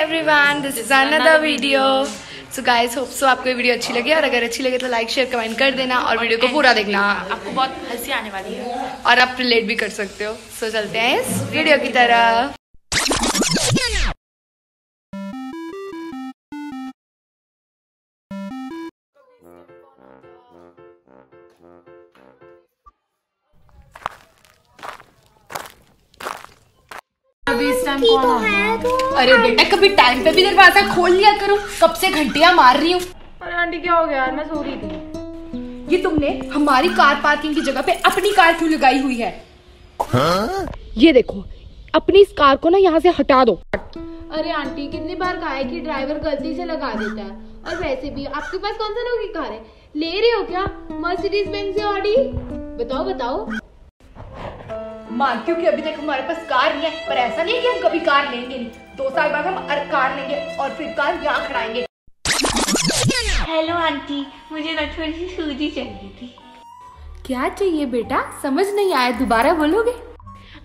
Everyone this is another video so guys hope so आपको ये video अच्छी लगी। और अगर अच्छी लगे तो लाइक शेयर कमेंट कर देना और वीडियो को पूरा देखना। आपको बहुत हँसी आने वाली है। और आप रिलेट भी कर सकते हो। सो so, चलते हैं इस वीडियो की तरह। कौन आ अरे बेटा कभी टाइम पे भी दरवाज़ा खोल लिया करो। कब से घंटिया मार रही हूँ। अरे आंटी क्या हो गया? यार मैं सो रही थी। ये तुमने हमारी कार पार्किंग की जगह पे अपनी कार क्यों लगाई हुई है? ये देखो अपनी इस कार को ना यहाँ से हटा दो। अरे आंटी कितनी बार कहा है कि ड्राइवर गलती से लगा देता है? और वैसे भी आपके पास कौन सा लोग की कार है? ले रहे हो क्या? मर्सिडीज बेंज से ऑडी? बताओ बताओ। मानती हूँ कि अभी तक हमारे पास कार नहीं है पर ऐसा नहीं है कि हम कभी कार लेंगे नहीं। दो साल बाद हम अर- कार लेंगे और फिर कार यहाँ खड़ाएँगे। हेलो आंटी मुझे ना थोड़ी सी सूजी चाहिए थी। क्या चाहिए बेटा? समझ नहीं आया दोबारा बोलोगे?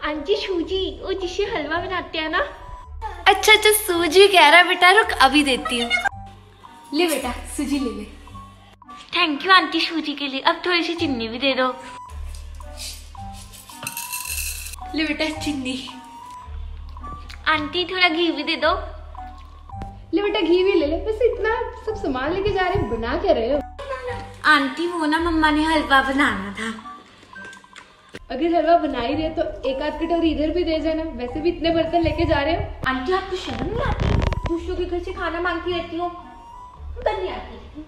आंटी सूजी वो जिसे हलवा बनाते हैं ना। अच्छा अच्छा सूजी कह रहा है बेटा रुक अभी देती हूँ। ले बेटा सूजी ले ले। थैंक यू आंटी सूजी के लिए। अब थोड़ी सी चीनी भी दे दो। ले बेटा चीनी। आंटी थोड़ा घी भी दे दो। ले बेटा घी भी ले ले। बस इतना सब सामान लेके जा रहे बना क्या रहे हो आंटी वो ना मम्मा ने हलवा बनाना था। अगर हलवा बना ही रहे तो एक आध कटोरी इधर भी दे जाना। वैसे भी इतने बर्तन लेके जा रहे हो। आंटी आपको शर्म नहीं आती? दूसरों के घर से खाना मांगती रहती हो। बनी आती।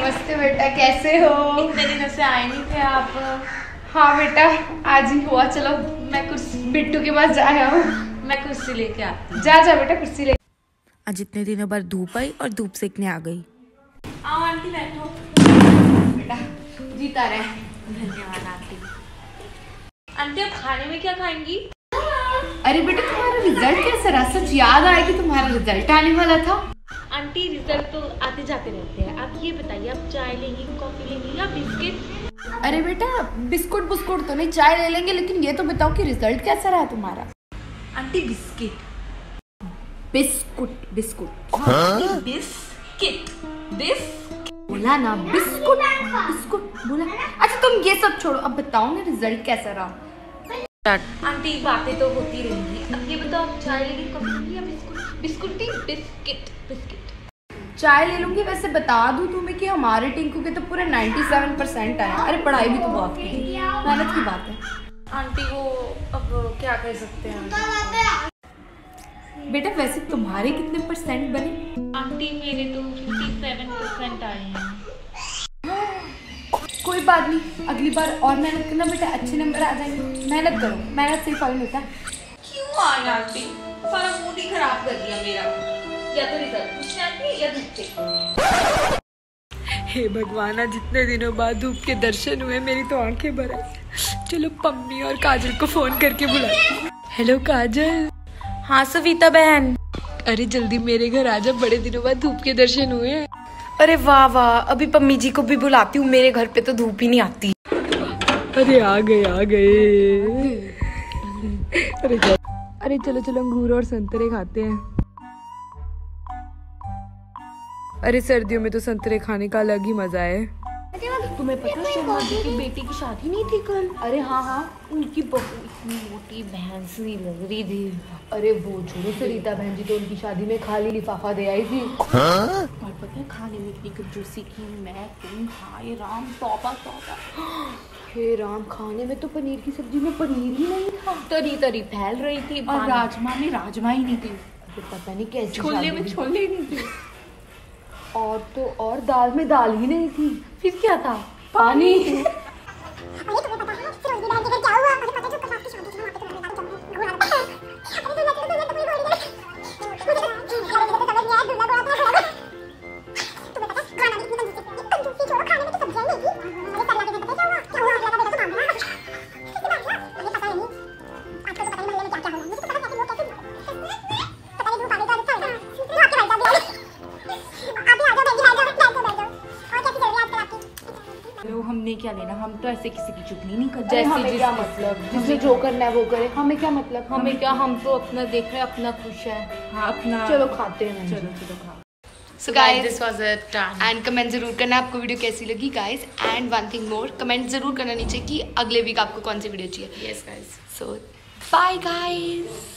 नमस्ते बेटा कैसे हो? इतने दिनों से आए नहीं थे आप। हाँ बेटा आज ही हुआ चलो मैं कुछ बिट्टू के पास जाया हूँ। मैं कुर्सी लेके आती जा जा बेटा कुर्सी ले। आज इतने दिनों बाद धूप आई और धूप सेकने आ गई। आओ आंटी बैठो। बेटा जीता रहे। धन्यवाद आंटी। आंटी आप खाने में क्या खाएँगी? अरे बेटा तुम्हारा रिज़ल्ट कैसा रहा? सच याद आया कि तुम्हारा रिज़ल्ट आने वाला था। आंटी रिज़ल्ट तो आते जाते रहते हैं। आप ये बताइए आप चाय लेंगी कॉफ़ी लेंगी या बिस्किट? अरे बेटा बिस्कुट बुस्कुट तो नहीं चाय ले लेंगे लेकिन ये तो बताओ कि रिज़ल्ट कैसा रहा तुम्हारा? Aunty biscuit. Biscuit biscuit. Biscuit. Biscuit. बोला ना बिस्कुट बिस्कुट बोला। अच्छा तुम ये सब छोड़ो अब बताओ ना रिज़ल्ट कैसा रहा? आंटी बातें तो होती रहेंगी। अब ये बताओ आप चाय लेंगी कॉफ़ी या बिस्कुट? Biscuit biscuit biscuit. चाय ले लूँगी वैसे बता दूँ तुम्हें कि हमारे टिंकू के तो पूरे 97 परसेंट आए अरे पढ़ाई भी तो बहुत की मेहनत की बात है। आंटी वो अब क्या कर सकते हैं? बेटा वैसे तुम्हारे कितने परसेंट बने? आंटी मेरे तो 57 परसेंट आए हैं। कोई बात नहीं अगली बार और मेहनत करना बेटा अच्छे नंबर आ जाएँगे। मेहनत करो मेहनत से फल मिलता है। क्यों आए आंटी सारा मूड ही खराब कर दिया मेरा। या तो रिज़ल्ट पूछने आती है या धक्के हे भगवान आज जितने दिनों बाद धूप के दर्शन हुए मेरी तो आँखें भर आई चलो पम्मी और काजल को फ़ोन करके बुलाती हूँ। हेलो काजल। हाँ सविता बहन। अरे जल्दी मेरे घर आ जा बड़े दिनों बाद धूप के दर्शन हुए। हैं अरे वाह वाह। अभी पम्मी जी को भी बुलाती हूँ मेरे घर पे तो धूप ही नहीं आती। अरे आ गए आ गए। अरे अरे चलो चलो अंगूर और संतरे खाते हैं। अरे सर्दियों में तो संतरे खाने का अलग ही मज़ा है। तुम्हें पता शर्मा जी की बेटी की शादी नहीं थी कल? अरे हाँ हाँ उनकी बहू इतनी मोटी बहन सी लग रही थी। अरे वो छोड़ो सरिता बहन जी तो उनकी शादी में खाली लिफाफा दे आई थी। पता है खाने में इतनी कंजूसी की मैं तुम हाय राम तौबा तौबा हे राम खाने में तो पनीर की सब्ज़ी में पनीर ही नहीं था। तरी तरी फैल रही थी और राजमा में राजमा ही नहीं थी। तो पता नहीं कैसे छोले में छोले नहीं थे। और तो और दाल में दाल ही नहीं थी। फिर क्या था? पानी। हम तो ऐसे किसी की चुगली नहीं करते जैसे हमें जिस क्या मतलब? जिसने जो करना है वो करे। हमें क्या मतलब? हमें क्या हम तो अपना देख रहे हैं अपना खुश है। हाँ अपना चलो खाते हैं चलो चलो खाओ। So guys this was a time and comment ज़रूर करना आपको वीडियो कैसी लगी guys and one thing more comment ज़रूर करना नीचे कि अगले वीक आपको कौन सी वीडियो चाहिए। Yes guys so bye guys